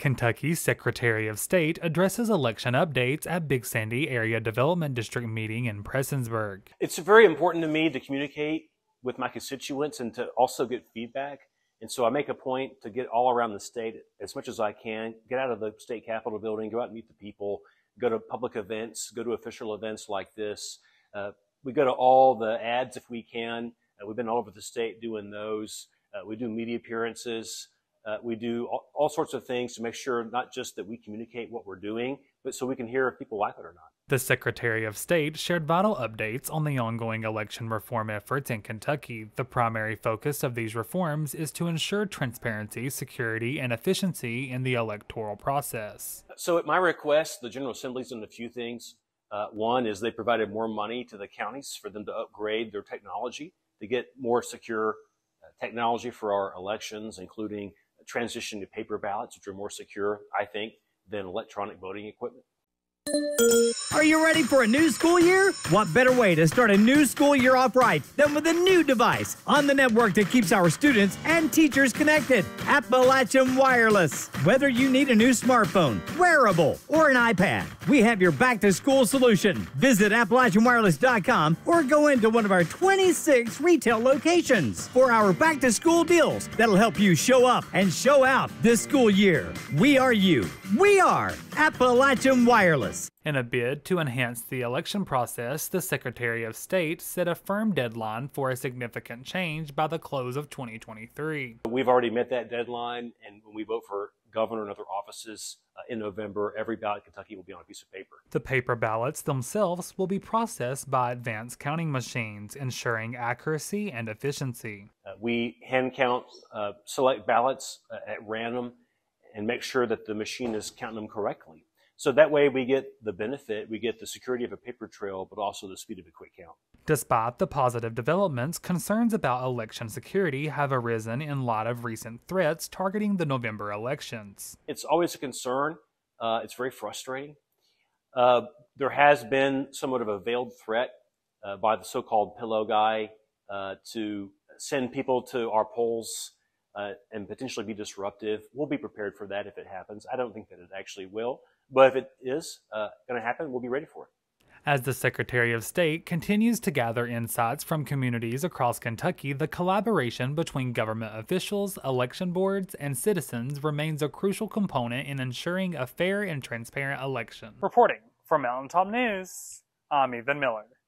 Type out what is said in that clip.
Kentucky's Secretary of State addresses election updates at Big Sandy Area Development District meeting in Prestonsburg. It's very important to me to communicate with my constituents and to also get feedback. And so I make a point to get all around the state as much as I can, get out of the state capitol building, go out and meet the people, go to public events, go to official events like this. Uh, we go to all the ADDs if we can. Uh, we've been all over the state doing those. Uh, we do media appearances. Uh, we do all, all, sorts of things to make sure not just that we communicate what we're doing, but so we can hear if people like it or not. The Secretary of State shared vital updates on the ongoing election reform efforts in Kentucky. The primary focus of these reforms is to ensure transparency, security, and efficiency in the electoral process. So, at my request, the General Assembly's done a few things. Uh, one is they provided more money to the counties for them to upgrade their technology to get more secure uh, technology for our elections, including transition to paper ballots, which are more secure, I think, than electronic voting equipment. Are you ready for a new school year? What better way to start a new school year off right than with a new device on the network that keeps our students and teachers connected? Appalachian Wireless. Whether you need a new smartphone, wearable, or an iPad, we have your back to school solution. Visit AppalachianWireless.com or go into one of our 26 retail locations for our back to school deals that'll help you show up and show out this school year. We are you. We are Appalachian Wireless. In a bid to enhance the election process, the Secretary of State set a firm deadline for a significant change by the close of 2023. We've already met that deadline, and when we vote for governor and other offices uh, in November, every ballot in Kentucky will be on a piece of paper. The paper ballots themselves will be processed by advanced counting machines, ensuring accuracy and efficiency. Uh, we hand count uh, select ballots uh, at random and make sure that the machine is counting them correctly. So that way we get the benefit, we get the security of a paper trail, but also the speed of a quick count. Despite the positive developments, concerns about election security have arisen in light of recent threats targeting the November elections. It's always a concern. Uh, it's very frustrating. Uh, there has been somewhat of a veiled threat uh, by the so-called pillow guy uh, to send people to our polls uh, and potentially be disruptive. We'll be prepared for that if it happens. I don't think that it actually will. But if it is uh, going to happen, we'll be ready for it. As the Secretary of State continues to gather insights from communities across Kentucky, the collaboration between government officials, election boards, and citizens remains a crucial component in ensuring a fair and transparent election. Reporting from Mountaintop News, I'm Ethan Miller.